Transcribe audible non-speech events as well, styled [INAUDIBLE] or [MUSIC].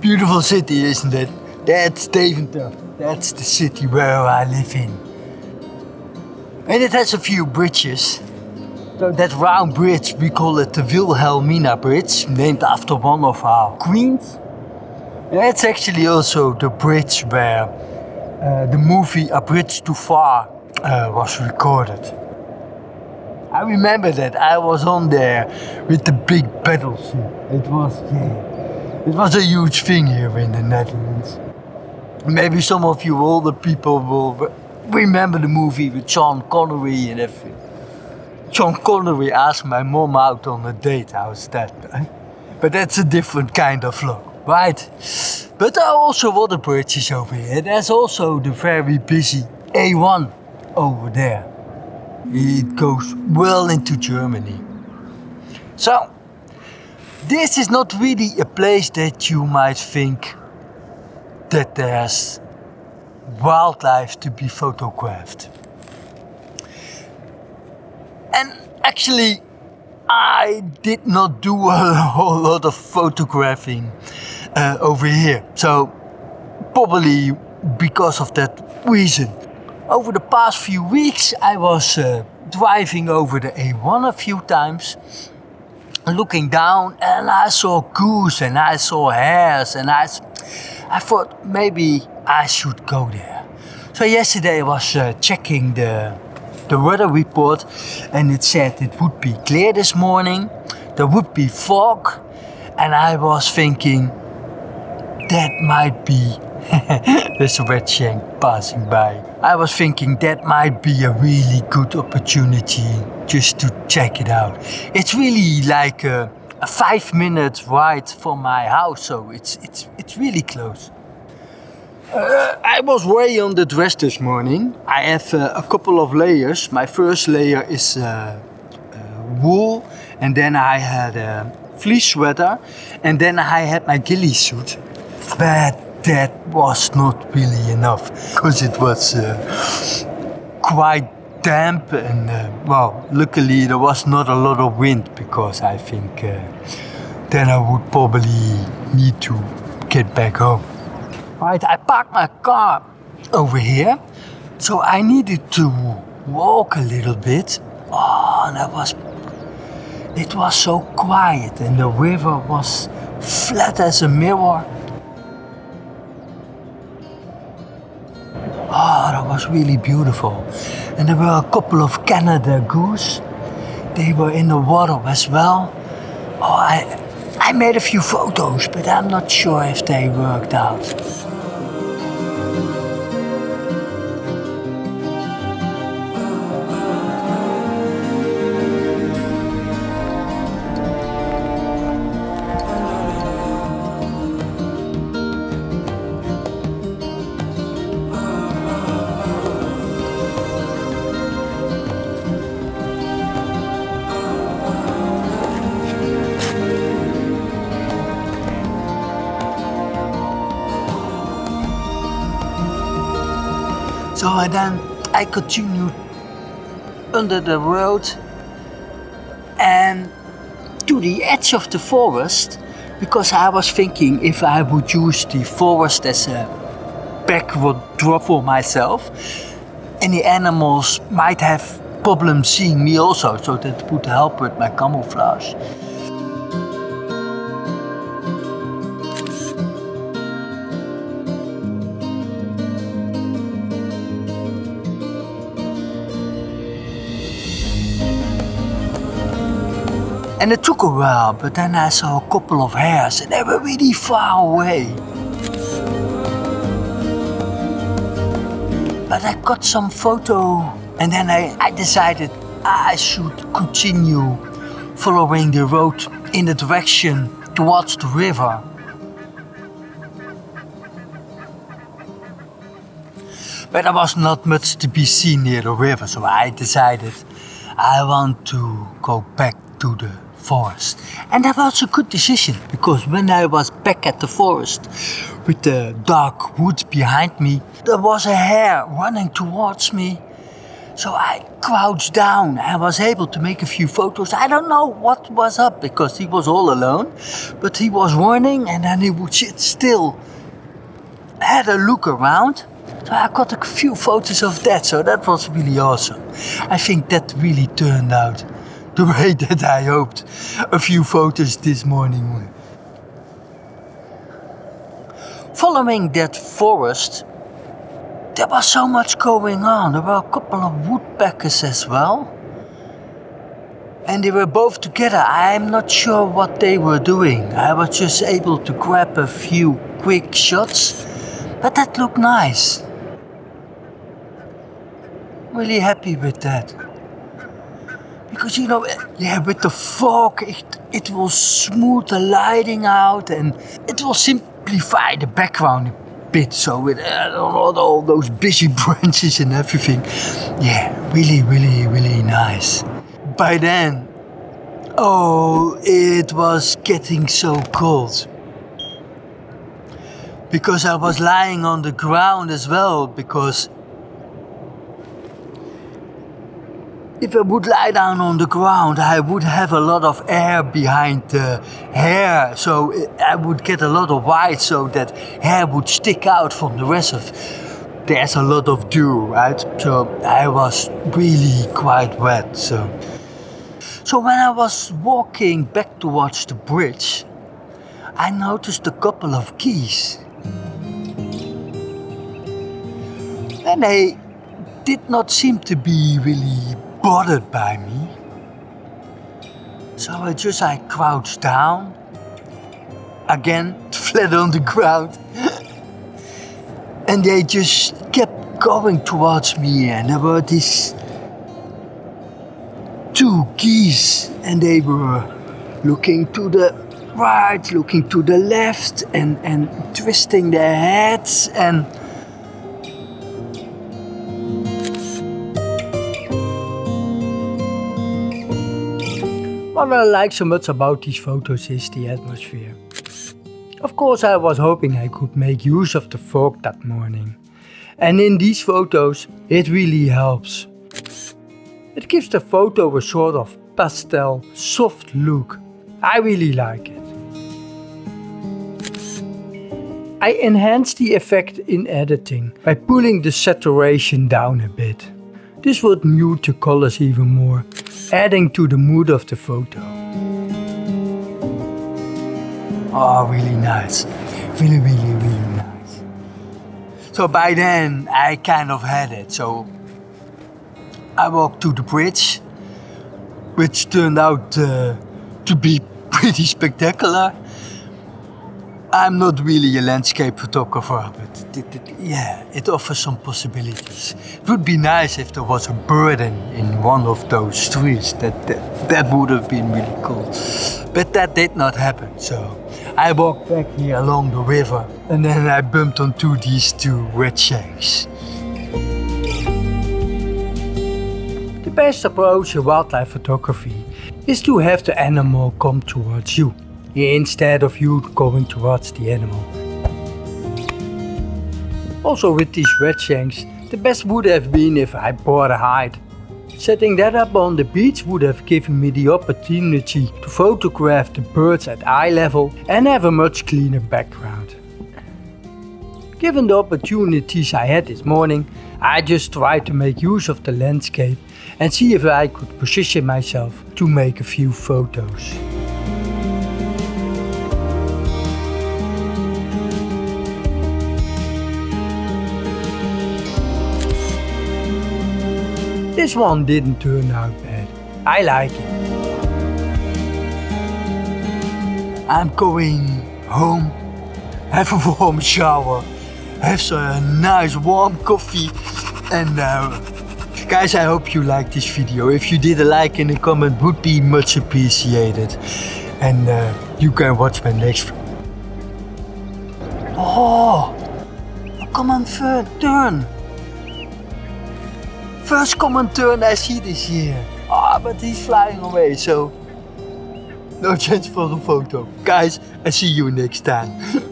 Beautiful city, isn't it? That's Deventer. That's the city where I live in. And it has a few bridges. That round bridge, we call it the Wilhelmina Bridge, named after one of our queens. It's actually also the bridge where uh, the movie A Bridge Too Far uh, was recorded. I remember that I was on there with the big battleship. It was, yeah, it was a huge thing here in the Netherlands. Maybe some of you older people will remember the movie with Sean Connery and everything. Sean Connery asked my mom out on a date. How's that? Eh? But that's a different kind of look, right? But there are also other bridges over here. There's also the very busy A1 over there. It goes well into Germany. So, this is not really a place that you might think that there's wildlife to be photographed. And actually, I did not do a [LAUGHS] whole lot of photographing uh, over here. So, probably because of that reason. Over the past few weeks, I was uh, driving over the A1 a few times, looking down, and I saw goose and I saw hares, and I, I thought maybe I should go there. So yesterday I was uh, checking the the weather report, and it said it would be clear this morning. There would be fog, and I was thinking that might be [LAUGHS] There's a redshank passing by. I was thinking that might be a really good opportunity just to check it out. It's really like a, a five minute ride from my house, so it's it's it's really close. Uh, I was way underdressed this morning. I have uh, a couple of layers. My first layer is uh, uh wool, and then I had a fleece sweater, and then I had my ghillie suit. But that was not really enough because it was uh, quite damp and uh, well luckily there was not a lot of wind because I think uh, then I would probably need to get back home. Right, I parked my car over here so I needed to walk a little bit. Oh, and that was it was so quiet and the river was flat as a mirror was really beautiful. And there were a couple of Canada goose. They were in the water as well. Oh, I, I made a few photos, but I'm not sure if they worked out. I then I continued under the road and to the edge of the forest because I was thinking if I would use the forest as a backward drop for myself, any animals might have problems seeing me also, so that would help with my camouflage. And it took a while, but then I saw a couple of hares and they were really far away. But I got some photo and then I, I decided I should continue following the road in the direction towards the river. But there was not much to be seen near the river, so I decided I want to go back to the forest. And that was a good decision because when I was back at the forest with the dark woods behind me, there was a hare running towards me. So I crouched down. I was able to make a few photos. I don't know what was up because he was all alone, but he was running and then he would sit still. I had a look around. So I got a few photos of that, so that was really awesome. I think that really turned out the way that I hoped. A few photos this morning. Following that forest, there was so much going on. There were a couple of woodpeckers as well. And they were both together. I'm not sure what they were doing. I was just able to grab a few quick shots. But that looked nice. Really happy with that. Because you know, yeah, with the fog, it, it will smooth the lighting out and it will simplify the background a bit. So with uh, all, all those busy [LAUGHS] branches and everything, yeah, really, really, really nice. By then, oh, it was getting so cold. Because I was lying on the ground as well, because if I would lie down on the ground, I would have a lot of air behind the hare, so I would get a lot of white, so that hare would stick out from the rest of. There's a lot of dew, right? So I was really quite wet. So, so when I was walking back towards the bridge, I noticed a couple of geese, and they did not seem to be really bothered by me. So I just I crouched down, again [LAUGHS] flat on the ground, and they just kept going towards me, and there were these two geese, and they were looking to the right, looking to the left, and and twisting their heads and What I like so much about these photos is the atmosphere. Of course I was hoping I could make use of the fog that morning. And in these photos it really helps. It gives the photo a sort of pastel, soft look. I really like it. I enhance the effect in editing by pulling the saturation down a bit. This would mute the colors even more adding to the mood of the photo. Oh, really nice. Really, really, really nice. So by then, I kind of had it. So I walked to the bridge, which turned out uh, to be [LAUGHS] pretty spectacular. I'm not really a landscape photographer, but it, it, yeah, it offers some possibilities. It would be nice if there was a bird in, in one of those trees. That, that, that would have been really cool. But that did not happen, so I walked back here along the river and then I bumped onto these two red redshanks. The best approach in wildlife photography is to have the animal come towards you instead of you going towards the animal. Also with these redshanks, the best would have been if I bought a hide. Setting that up on the beach would have given me the opportunity to photograph the birds at eye level and have a much cleaner background. Given the opportunities I had this morning, I just tried to make use of the landscape and see if I could position myself to make a few photos. This one didn't turn out bad. I like it. I'm going home, have a warm shower, have some nice warm coffee and uh, guys I hope you liked this video. If you did a like and a comment would be much appreciated and uh, you can watch my next Oh, come on turn. First common tern I see this year. Ah, oh, but he's flying away, so no chance for a photo. Guys, I see you next time. [LAUGHS]